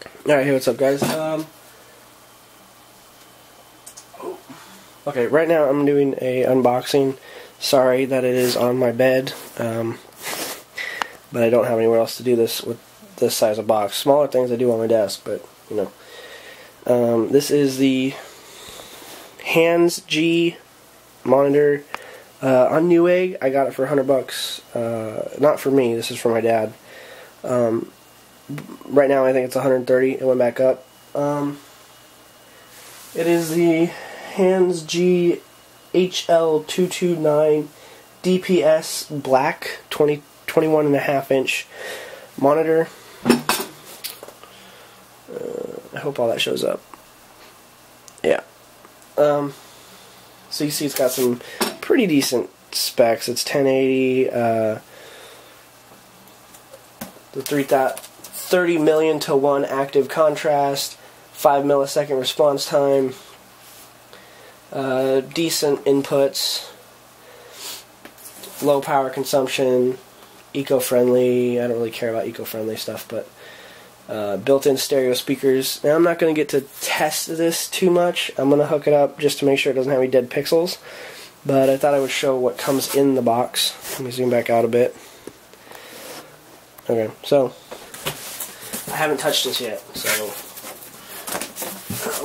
Alright, hey, what's up, guys? Um, okay, right now I'm doing a unboxing. Sorry that it is on my bed, um, but I don't have anywhere else to do this with this size of box. Smaller things I do on my desk, but, you know. Um, this is the HANNS-G monitor uh, on Newegg. I got it for 100 bucks. Uh, not for me, this is for my dad. Um, right now I think it's 130. It went back up. Um, it is the HANNS-G HL229 DPB black 20, 21 and a half inch monitor. Uh, I hope all that shows up. Yeah. Um, so you see it's got some pretty decent specs. It's 1080, uh, the 3 30 million to 1 active contrast, 5 millisecond response time, uh, decent inputs, low power consumption, eco-friendly. I don't really care about eco-friendly stuff, but uh, built-in stereo speakers. Now I'm not going to get to test this too much. I'm going to hook it up just to make sure it doesn't have any dead pixels. But I thought I would show what comes in the box. Let me zoom back out a bit. Okay, so I haven't touched this yet, so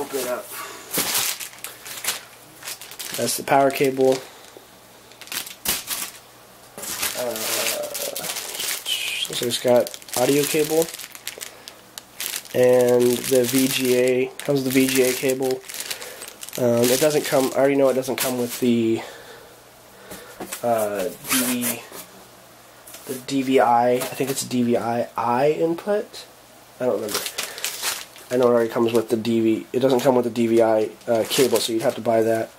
open it up. That's the power cable. Uh, so it's got audio cable and the VGA. Comes the VGA cable. Um, it doesn't come. I already know it doesn't come with the uh, DV, the DVI. I think it's DVI I input. I don't remember. I know it already comes with the DV. It doesn't come with the DVI uh, cable, so you'd have to buy that.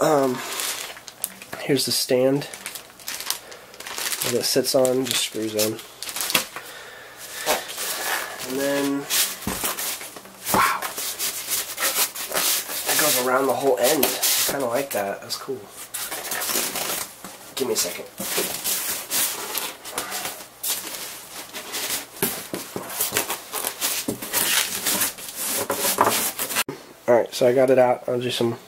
Um, here's the stand that it sits on. Just screws in, and then wow, that goes around the whole end. I Kind of like that. That's cool. Give me a second. Alright, so I got it out. I'll do some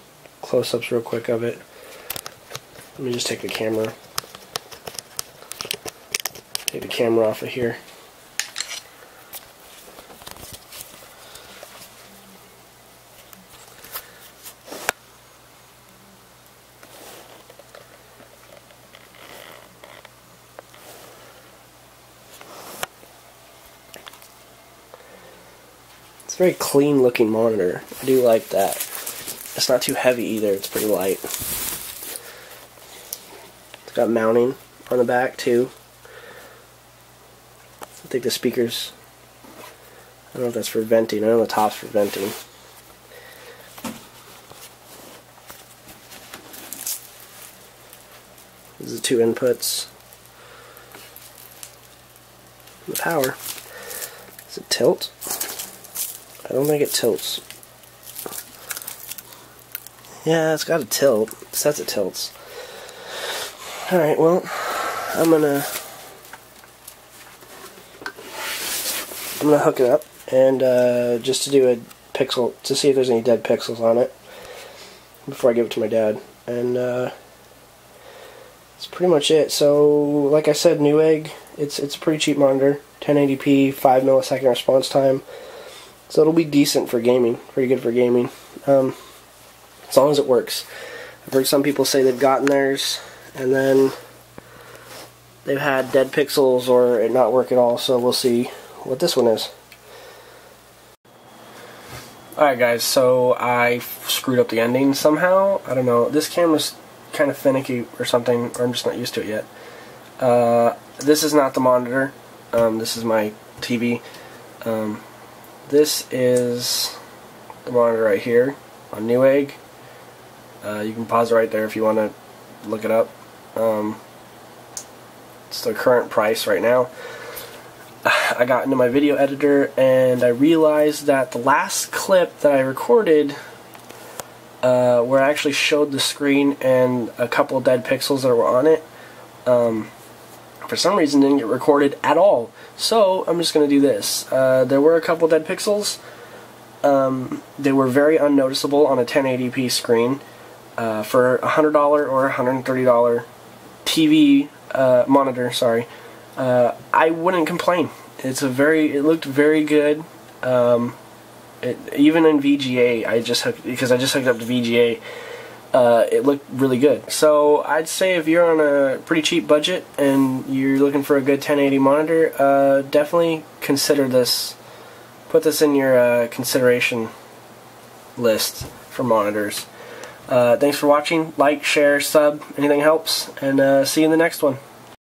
close-ups real quick of it. Let me just take the camera. Take the camera off of here. Very clean looking monitor. I do like that. It's not too heavy either, it's pretty light. It's got mounting on the back too. I think the speakers, I don't know if that's for venting, I know the top's for venting. These are the two inputs. The power. Does it tilt? I don't think it tilts. Yeah, it's got a tilt. It says it tilts. Alright, well, I'm gonna... I'm gonna hook it up, and uh, just to do a pixel, to see if there's any dead pixels on it, before I give it to my dad. And, uh, that's pretty much it. So, like I said, Newegg, it's, it's a pretty cheap monitor. 1080p, 5 millisecond response time. So it'll be decent for gaming, pretty good for gaming, um, as long as it works. I've heard some people say they've gotten theirs, and then they've had dead pixels or it not work at all, so we'll see what this one is. Alright guys, so I screwed up the ending somehow. I don't know, this camera's kind of finicky or something, or I'm just not used to it yet. Uh, this is not the monitor, um, this is my TV. Um, this is the monitor right here on Newegg. Uh, you can pause it right there if you want to look it up. Um, it's the current price right now. I got into my video editor and I realized that the last clip that I recorded uh, where I actually showed the screen and a couple dead pixels that were on it um, for some reason didn't get recorded at all. So I'm just going to do this. Uh, there were a couple dead pixels. Um, they were very unnoticeable on a 1080p screen. Uh, for a $100 or $130 TV uh, monitor, sorry, uh, I wouldn't complain. It's a very, it looked very good. Um, it, even in VGA, I just hooked, because I just hooked up to VGA, uh, it looked really good. So I'd say if you're on a pretty cheap budget and you're looking for a good 1080 monitor, uh, definitely consider this. Put this in your uh, consideration list for monitors. Uh, thanks for watching. Like, share, sub. Anything helps. And uh, see you in the next one.